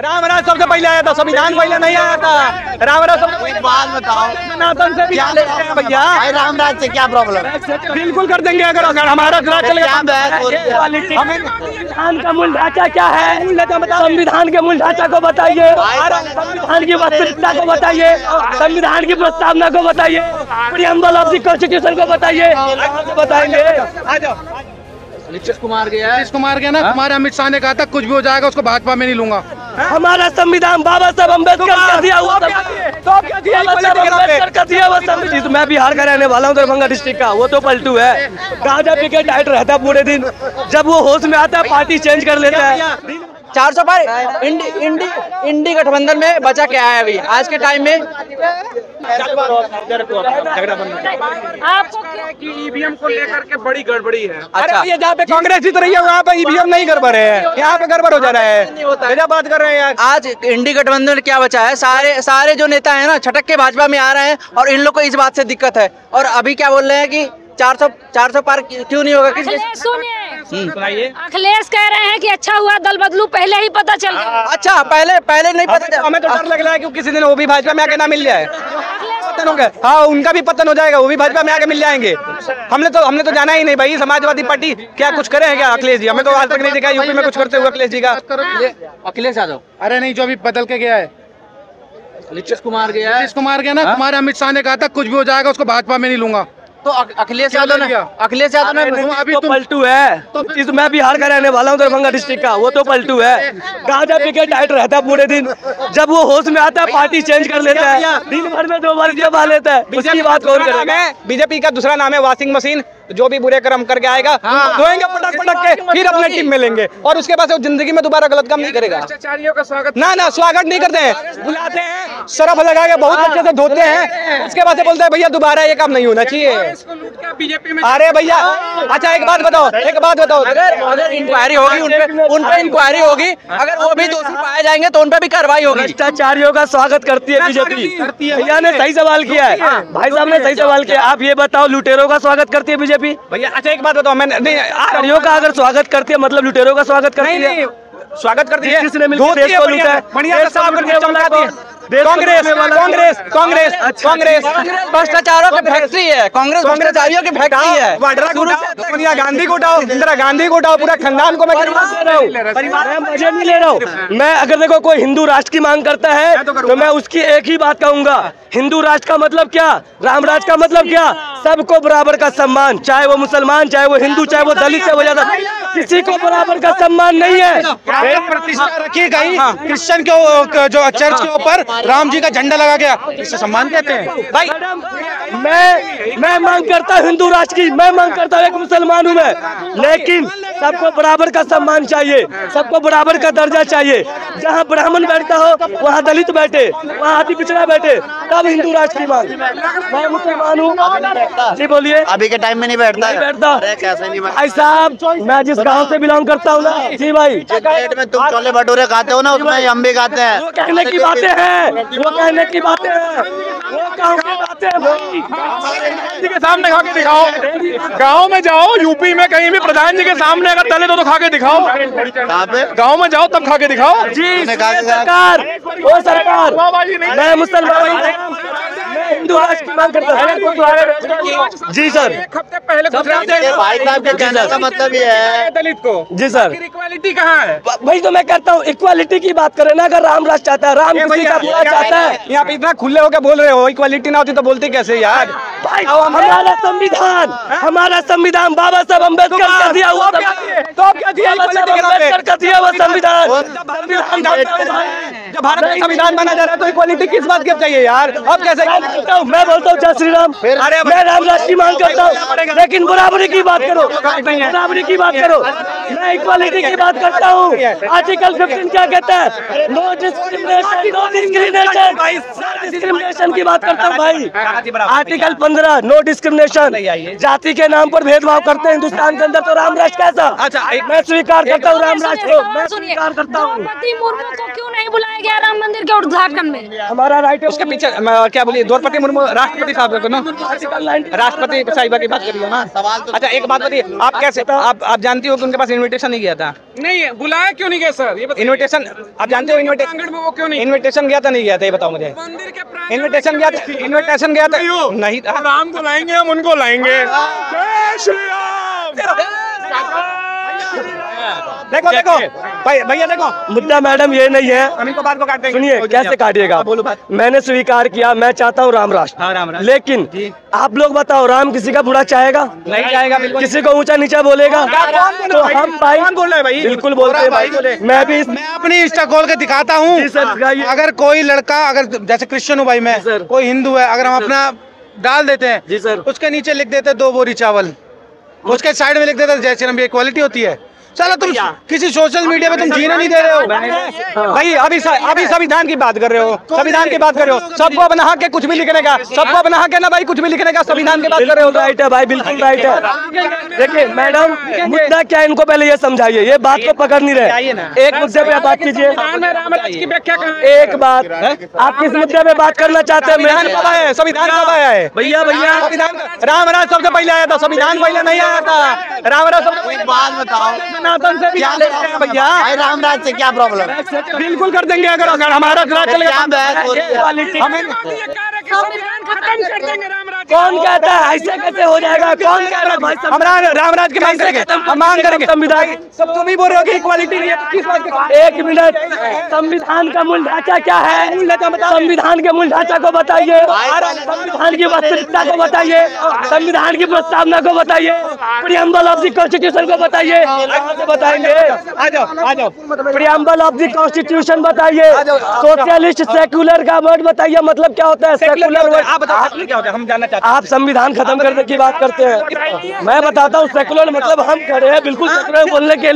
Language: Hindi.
राम राज सबसे पहले आया था संविधान पहले नहीं आया था। राम राज सबसे बात बताओ। सनातन से भी क्या हैं भैया। भाई रामराज से क्या प्रॉब्लम बिल्कुल कर देंगे अगर अगर हमारा राज चलेगा हो है? हमें संविधान का मूल ढांचा क्या है? संविधान के मूल ढांचा को बताइए। संविधान की वास्तविकता को बताइए। संविधान की प्रस्तावना को बताइए। प्रियम्बल ऑफ़ द कॉन्स्टिट्यूशन को बताइए। बताएँगे। आ जाओ नीतीश कुमार गया नीतीश कुमार गया ना? हमारे अमित शाह ने कहा था कुछ भी हो जाएगा उसको भाजपा में नहीं लूँगा। हमारा संविधान बाबा साहब अंबेडकर का दिया हुआ तो क्या दिया अंबेडकर का दिया हुआ संविधान तो मैं बिहार का रहने वाला हूँ दरभंगा डिस्ट्रिक्ट का। वो तो पलटू है। गांजा पी के टाइट रहता है पूरे दिन। जब वो होश में आता है पार्टी चेंज कर लेता है। चार सौ पर। इंडी इंडी इंडी गठबंधन में बचा क्या है अभी? आज के टाइम में? आपको क्या ईवीएम को लेकर के बड़ी गड़बड़ी है अरे भैया जहाँ पे कांग्रेस जीत रही है वहाँ पे ईवीएम नहीं कर पा रहे हैं। यहाँ पे गड़बड़ हो जा रहा है क्या बात कर रहे हैं यार। आज इंडी गठबंधन में क्या बचा है? सारे सारे जो नेता है ना छटक के भाजपा में आ रहे हैं और इन लोग को इस बात से दिक्कत है। और अभी क्या बोल रहे हैं की चार सौ चार सौ पार क्यों नहीं होगा? किस अखिलेश कह रहे हैं कि अच्छा हुआ दल बदलू पहले ही पता चल गया। अच्छा पहले पहले नहीं पता हमें तो डर लग रहा है कि किसी दिन वो भी भाजपा में आके ना मिल जाए। पतन हो गया हाँ उनका भी पतन हो जाएगा वो भी भाजपा में आके मिल जाएँगे। हमने तो हमने तो जाना ही नहीं भाई समाजवादी पार्टी। क्या कुछ करे हैं क्या अखिलेश जी? हमें तो आज तक नहीं देखा यूपी में कुछ करते हुए अखिलेश जी का। अखिलेश यादव। अरे नहीं जो अभी बदल के गया है। नीतीश कुमार गया नीतीश कुमार गया ना हमारे अमित शाह ने कहा था कुछ भी हो जाएगा उसको भाजपा में नहीं लूँगा। तो अखिलेश यादव ने अखिलेश यादव ने अभी तो पलटू है। इस मैं बिहार का रहने वाला हूँ दरभंगा डिस्ट्रिक्ट का। वो तो पलटू है। गांजा पी के टाइट रहता है पूरे दिन। जब वो होश में आता है पार्टी चेंज कर लेता है। दिन भर में दो बार जब आ लेता है। उसकी बात कौन करेगा? बीजेपी का दूसरा नाम है वॉशिंग मशीन। जो भी बुरे कर्म करके आएगा उनको धोएँगे पटक पटक के फिर अपने टीम में लेंगे। और उसके बाद ज़िंदगी में दोबारा गलत काम नहीं करेगा। भ्रष्टाचारियों का स्वागत ना ना स्वागत नहीं करते हैं। बुलाते हैं। सरफ लगा के बहुत अच्छे से धोते हैं। उसके बाद से बोलते हैं भैया दोबारा ये काम नहीं होना चाहिए। इसको लूट के बीजेपी अरे भैया अच्छा एक बात बताओ एक बात बताओ। अगर अगर इंक्वायरी होगी उन पे उन पे इंक्वायरी होगी अगर वो भी दोषी पाए जाएँगे तो उन पे भी कार्रवाई होगी। भ्रष्टाचारियों का स्वागत करती है बीजेपी। भैया ने सही सवाल किया है। भाई साहब ने सही सवाल किया। आप ये बताओ लुटेरों का स्वागत करती है बीजेपी भैया अच्छा एक बात बताओ मैंने नहीं आ- का अगर स्वागत करती है मतलब लुटेरों का स्वागत करती है? स्वागत करती है? है बढ़िया है। है? देश को कांग्रेस कांग्रेस कांग्रेस अच्छा, कांग्रेस भ्रष्टाचारों की फैक्ट्री है कांग्रेस भ्रष्टाचारियों की फैक्ट्री है। वाड्रा को सोनिया गांधी को उठाओ इंदिरा गांधी को उठाओ पूरा खानदान को मैं परिवार ले रहा हूँ मैं मज़े नहीं ले रहा हूँ। मैं अगर देखो कोई हिंदू राष्ट्र की मांग करता है तो मैं उसकी एक ही बात कहूँगा। हिंदू राष्ट्र का मतलब क्या? राम राज का मतलब क्या? सबको बराबर का सम्मान चाहे वो मुसलमान चाहे वो हिंदू चाहे वो दलित चाहे वो ज़्यादा किसी को बराबर का सम्मान नहीं है। प्रतिष्ठा रखी गई? क्रिश्चियन के जो चर्च के ऊपर? राम जी का झंडा लगा गया। इससे सम्मान कहते हैं। भाई मैं मैं मांग करता हूँ हिंदू राष्ट्र की मैं मांग करता हूँ एक मुसलमान हूँ मैं। लेकिन सबको बराबर का सम्मान चाहिए। सबको बराबर का दर्जा चाहिए। जहाँ ब्राह्मण बैठता हो वहाँ दलित बैठे वहाँ अति पिछड़ा बैठे तब हिंदू राष्ट्र की मांग। मैं मुसलमान हूँ। जी बोलिए। अभी के टाइम में नहीं बैठता। नहीं बैठता। अरे कैसे नहीं बैठता? भाई साहब मैं जिस गाँव से बिलोंग करता हूँ ना जी भाई। में तुम छोले भटूरे खाते हो ना उसमें हम भी खाते हैं। वो कहने की बातें हैं। वो कहने की बातें हैं। वो गाँव की बातें हैं जी के सामने खा के दिखाओ गाँव में जाओ यूपी में कहीं भी प्रधान जी के सामने अगर तले तो, तो खा के दिखाओ। कहाँ पे गाँव में जाओ तब खा के दिखाओ। जी सरकार ओ सरकार। मैं मुसलमान मैं हिंदू राष्ट्र की मांग करता हूँ। जी सर। एक हफ़्ते पहले भाई साहब के कहने का मतलब ये है दलित को। जी सर। इक्वालिटी कहाँ है? भाई तो मैं कहता हूँ इक्वालिटी की बात करें ना अगर राम राज चाहता है राम किसी का बुरा चाहता है यहाँ पे इतना खुले होकर बोल रहे हो इक्वालिटी ना होती तो बोलते कैसे यार? हमारा संविधान हमारा संविधान बाबा साहब अंबेडकर का दिया हुआ तो क्या दिया के? अंबेडकर का दिया हुआ संविधान। जब भारत में संविधान बना जा रहा है तो इक्वालिटी किस बात की चाहिए यार? अब कैसे? मैं बोलता हूँ मैं बोलता हूँ जय श्री राम अरे मैं राम की मांग करता हूँ। लेकिन बराबरी की बात करो। बराबरी की बात करो। मैं इक्वालिटी की बात करता हूँ। आर्टिकल 15 क्या कहता है? No discrimination no discrimination discrimination की बात करता हूँ भाई। आर्टिकल 15 नो डिस्क्रिमिनेशन जाति के नाम पर भेदभाव करते हैं हिंदुस्तान के अंदर तो राम राज कैसा? अच्छा, एक- मैं स्वीकार करता हूँ राम राज को मैं स्वीकार करता हूँ। द्रौपदी मुर्मू को क्यों नहीं बुलाया गया राम मंदिर के उद्घाटन में? हमारा राइट है उसके पीछे क्या बोलिए द्रौपदी मुर्मू राष्ट्रपति साहब को ना। राष्ट्रपति साहिबा की बात करिए ना। अच्छा एक बात बताइए आप कैसे आप आप जानती हो कि उनके पास इनविटेशन नहीं गया था? नहीं बुलाया क्यों नहीं गया सर? ये बताइए। आप जानते हो इनविटेशन में वो क्यों नहीं? इनविटेशन गया था नहीं गया था ये बताओ मुझे। मंदिर के इनविटेशन गया था इनविटेशन गया था। नहीं था। राम को लाएँगे हम उनको लाएँगे। जय श्री राम। देखो देखो। भाई भैया देखो। मुद्दा मैडम ये नहीं है। हम इनको बात को काट सुनिए कैसे काटिएगा? बोलो बात। मैंने स्वीकार किया मैं चाहता हूँ राम राष्ट्र। हाँ राम राम लेकिन आप लोग बताओ राम किसी का बुरा चाहेगा? नहीं जाएगा बिल्कुल। किसी को ऊँचा नीचा बोलेगा? बोल तो रहा है हम भाई बोल रहे भाई? बिल्कुल बोलते हैं भाई। मैं भी मैं अपनी इंस्टा खोल के दिखाता हूँ। अगर कोई लड़का अगर जैसे क्रिश्चियन हूँ भाई मैं कोई हिंदू है अगर हम अपना डाल देते हैं जी सर। उसके नीचे लिख देते हैं दो बोरी चावल। उसके साइड में लिख देता जय श्री क्वालिटी होती है। चलो तुम किसी सोशल मीडिया पे तुम जीने नहीं दे रहे हो। भाई अभी अभी संविधान की बात कर रहे हो। संविधान की बात कर रहे हो। सबको अपना हक है कुछ भी लिखने का। सबको अपना हक है ना भाई कुछ भी लिखने का। संविधान की बात कर रहे हो राइट है भाई बिल्कुल राइट है। देखिए मैडम मुद्दा क्या है इनको पहले ये समझाइए। ये बात को पकड़ नहीं रहे। एक मुद्दे पे बात कीजिए। है है? एक बात आप किस मुद्दे पे बात करना चाहते हैं? संविधान कब आया है? संविधान कब आया है? भैया भैया। संविधान रामराज सबसे पहले आया था। संविधान पहले नहीं आया था। रामराज सबसे बात बताओ। सनातन से भी क्या हैं भैया। भाई रामराज से क्या प्रॉब्लम बिल्कुल कर देंगे अगर अगर हमारा राज चलेगा राम राज? कौन कहता है? ऐसे कैसे हो जाएगा? कौन कह रहा है भाई हम रा- रामराज की मांग करेंगे। हम मांग करेंगे। संविधान सब तुम ही बोल रहे हो कि इक्वालिटी नहीं है तो किस बात की एक मिनट। संविधान का मूल ढांचा क्या है? संविधान के मूल ढांचा को बताइए। संविधान की वास्तविकता को बताइए। संविधान की प्रस्तावना को बताइए। प्रियम्बल ऑफ़ दी कॉन्स्टिट्यूशन को बताइए। बताएँगे आ जाओ आ जाओ प्रियम्बल ऑफ़ दी कॉन्स्टिट्यूशन बताइए सोशलिस्ट सेक्युलर का वर्ड बताइए। मतलब क्या होता है? वर्ड आप बताओ क्या होता है? हम जानना चाहते हैं। आप संविधान खत्म करने की बात करते हैं। मैं बताता हूँ सेकुलर मतलब हम खड़े हैं बिल्कुल सेकुलर बोलने के